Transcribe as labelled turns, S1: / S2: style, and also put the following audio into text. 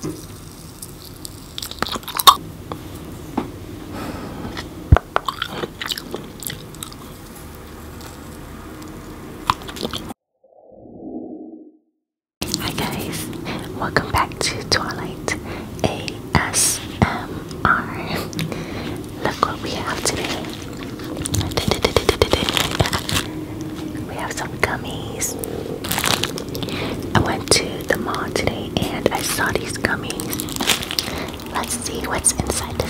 S1: Hi guys, welcome back to Twilight ASMR. Look what we have today. We have some gummies. what's inside.